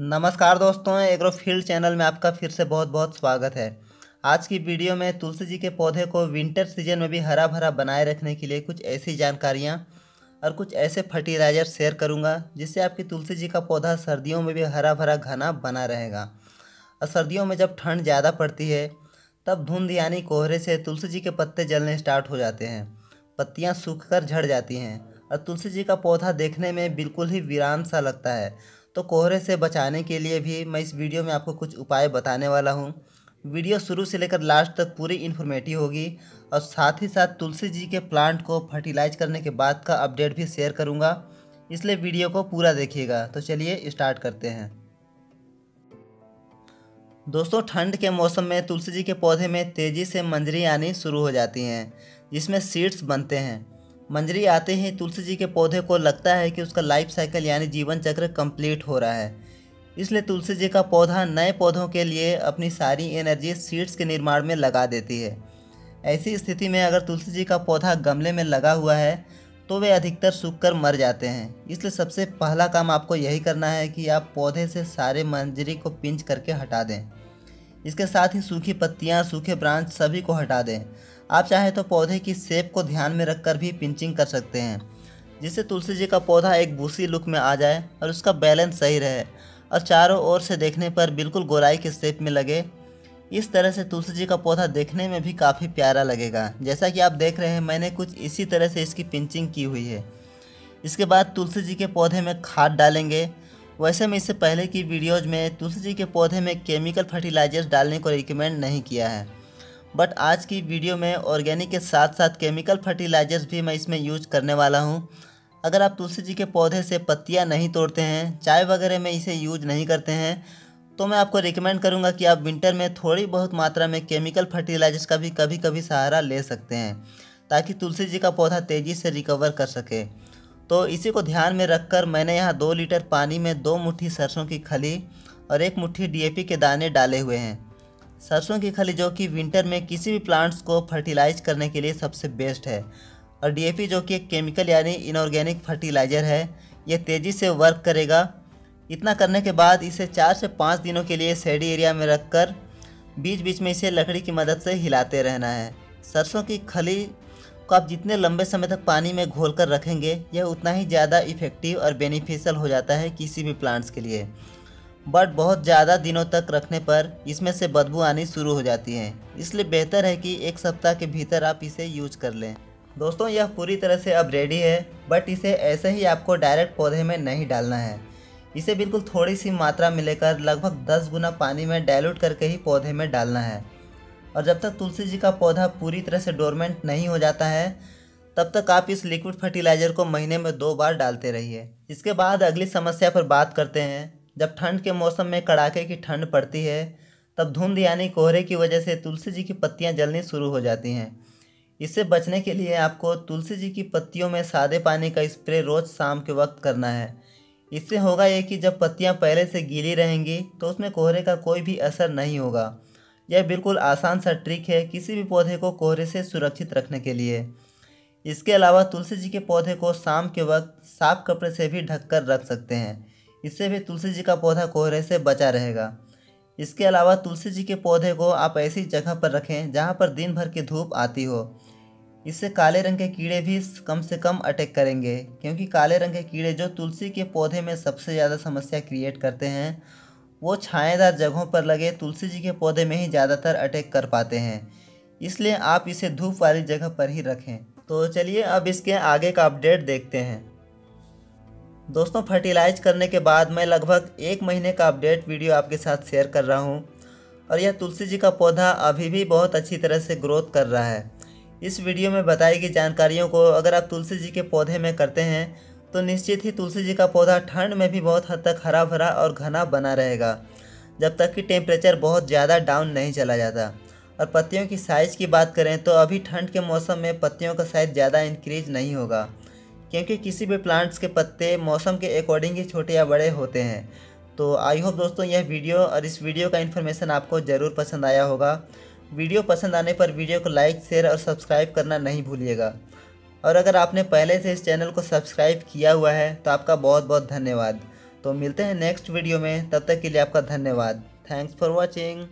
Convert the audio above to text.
नमस्कार दोस्तों, agro field channel में आपका फिर से बहुत बहुत स्वागत है। आज की वीडियो में तुलसी जी के पौधे को विंटर सीज़न में भी हरा भरा बनाए रखने के लिए कुछ ऐसी जानकारियाँ और कुछ ऐसे फर्टिलाइज़र शेयर करूँगा, जिससे आपकी तुलसी जी का पौधा सर्दियों में भी हरा भरा घना बना रहेगा। और सर्दियों में जब ठंड ज़्यादा पड़ती है, तब धुंध यानी कोहरे से तुलसी जी के पत्ते जलने स्टार्ट हो जाते हैं। पत्तियाँ सूख कर झड़ जाती हैं और तुलसी जी का पौधा देखने में बिल्कुल ही वीरान सा लगता है। तो कोहरे से बचाने के लिए भी मैं इस वीडियो में आपको कुछ उपाय बताने वाला हूँ। वीडियो शुरू से लेकर लास्ट तक पूरी इन्फॉर्मेटिव होगी और साथ ही साथ तुलसी जी के प्लांट को फर्टिलाइज करने के बाद का अपडेट भी शेयर करूँगा। इसलिए वीडियो को पूरा देखिएगा। तो चलिए स्टार्ट करते हैं। दोस्तों, ठंड के मौसम में तुलसी जी के पौधे में तेज़ी से मंजरी आनी शुरू हो जाती हैं, जिसमें सीड्स बनते हैं। मंजरी आते ही तुलसी जी के पौधे को लगता है कि उसका लाइफ साइकिल यानी जीवन चक्र कंप्लीट हो रहा है। इसलिए तुलसी जी का पौधा नए पौधों के लिए अपनी सारी एनर्जी सीड्स के निर्माण में लगा देती है। ऐसी स्थिति में अगर तुलसी जी का पौधा गमले में लगा हुआ है तो वे अधिकतर सूख कर मर जाते हैं। इसलिए सबसे पहला काम आपको यही करना है कि आप पौधे से सारे मंजरी को पिंच करके हटा दें। इसके साथ ही सूखी पत्तियाँ, सूखे ब्रांच सभी को हटा दें। आप चाहें तो पौधे की सेप को ध्यान में रखकर भी पिंचिंग कर सकते हैं, जिससे तुलसी जी का पौधा एक बूसी लुक में आ जाए और उसका बैलेंस सही रहे और चारों ओर से देखने पर बिल्कुल गोराई के सेप में लगे। इस तरह से तुलसी जी का पौधा देखने में भी काफ़ी प्यारा लगेगा। जैसा कि आप देख रहे हैं, मैंने कुछ इसी तरह से इसकी पिंचिंग की हुई है। इसके बाद तुलसी जी के पौधे में खाद डालेंगे। वैसे मैं इससे पहले की वीडियोज़ में तुलसी जी के पौधे में केमिकल फर्टिलाइजर्स डालने को रिकमेंड नहीं किया है। बट आज की वीडियो में ऑर्गेनिक के साथ साथ केमिकल फर्टिलाइजर्स भी मैं इसमें यूज़ करने वाला हूँ। अगर आप तुलसी जी के पौधे से पत्तियाँ नहीं तोड़ते हैं, चाय वगैरह में इसे यूज़ नहीं करते हैं तो मैं आपको रिकमेंड करूँगा कि आप विंटर में थोड़ी बहुत मात्रा में केमिकल फर्टिलाइजर्स का भी कभी कभी सहारा ले सकते हैं, ताकि तुलसी जी का पौधा तेज़ी से रिकवर कर सके। तो इसी को ध्यान में रखकर मैंने यहाँ दो लीटर पानी में दो मुट्ठी सरसों की खली और एक मुट्ठी डीएपी के दाने डाले हुए हैं। सरसों की खली जो कि विंटर में किसी भी प्लांट्स को फर्टिलाइज करने के लिए सबसे बेस्ट है। और डीएपी जो कि एक केमिकल यानी इनऑर्गेनिक फर्टिलाइज़र है, ये तेज़ी से वर्क करेगा। इतना करने के बाद इसे चार से पाँच दिनों के लिए सेडी एरिया में रख कर बीच बीच में इसे लकड़ी की मदद से हिलाते रहना है। सरसों की खली को आप जितने लंबे समय तक पानी में घोल कर रखेंगे, यह उतना ही ज़्यादा इफ़ेक्टिव और बेनिफिशियल हो जाता है किसी भी प्लांट्स के लिए। बट बहुत ज़्यादा दिनों तक रखने पर इसमें से बदबू आनी शुरू हो जाती है। इसलिए बेहतर है कि एक सप्ताह के भीतर आप इसे यूज़ कर लें। दोस्तों, यह पूरी तरह से अब रेडी है, बट इसे ऐसे ही आपको डायरेक्ट पौधे में नहीं डालना है। इसे बिल्कुल थोड़ी सी मात्रा में लेकर लगभग 10 गुना पानी में डायलूट करके ही पौधे में डालना है। और जब तक तुलसी जी का पौधा पूरी तरह से डोरमेंट नहीं हो जाता है, तब तक आप इस लिक्विड फर्टिलाइज़र को महीने में दो बार डालते रहिए। इसके बाद अगली समस्या पर बात करते हैं। जब ठंड के मौसम में कड़ाके की ठंड पड़ती है, तब धुंध यानी कोहरे की वजह से तुलसी जी की पत्तियाँ जलनी शुरू हो जाती हैं। इससे बचने के लिए आपको तुलसी जी की पत्तियों में सादे पानी का स्प्रे रोज़ शाम के वक्त करना है। इससे होगा ये कि जब पत्तियाँ पहले से गीली रहेंगी तो उसमें कोहरे का कोई भी असर नहीं होगा। यह बिल्कुल आसान सा ट्रिक है किसी भी पौधे को कोहरे से सुरक्षित रखने के लिए। इसके अलावा तुलसी जी के पौधे को शाम के वक्त साफ़ कपड़े से भी ढककर रख सकते हैं। इससे भी तुलसी जी का पौधा कोहरे से बचा रहेगा। इसके अलावा तुलसी जी के पौधे को आप ऐसी जगह पर रखें जहाँ पर दिन भर की धूप आती हो। इससे काले रंग के कीड़े भी कम से कम अटैक करेंगे, क्योंकि काले रंग के कीड़े जो तुलसी के पौधे में सबसे ज़्यादा समस्या क्रिएट करते हैं, वो छाएदार जगहों पर लगे तुलसी जी के पौधे में ही ज़्यादातर अटैक कर पाते हैं। इसलिए आप इसे धूप वाली जगह पर ही रखें। तो चलिए अब इसके आगे का अपडेट देखते हैं। दोस्तों फर्टिलाइज करने के बाद मैं लगभग एक महीने का अपडेट वीडियो आपके साथ शेयर कर रहा हूँ। और यह तुलसी जी का पौधा अभी भी बहुत अच्छी तरह से ग्रोथ कर रहा है। इस वीडियो में बताई गई जानकारियों को अगर आप तुलसी जी के पौधे में करते हैं तो निश्चित ही तुलसी जी का पौधा ठंड में भी बहुत हद तक हरा भरा और घना बना रहेगा, जब तक कि टेम्परेचर बहुत ज़्यादा डाउन नहीं चला जाता। और पत्तियों की साइज़ की बात करें तो अभी ठंड के मौसम में पत्तियों का साइज़ ज़्यादा इंक्रीज नहीं होगा। क्योंकि किसी भी प्लांट्स के पत्ते मौसम के अकॉर्डिंग ही छोटे या बड़े होते हैं। तो आई होप दोस्तों यह वीडियो और इस वीडियो का इन्फॉर्मेशन आपको ज़रूर पसंद आया होगा। वीडियो पसंद आने पर वीडियो को लाइक शेयर और सब्सक्राइब करना नहीं भूलिएगा। और अगर आपने पहले से इस चैनल को सब्सक्राइब किया हुआ है तो आपका बहुत बहुत धन्यवाद। तो मिलते हैं नेक्स्ट वीडियो में, तब तक के लिए आपका धन्यवाद। Thanks for watching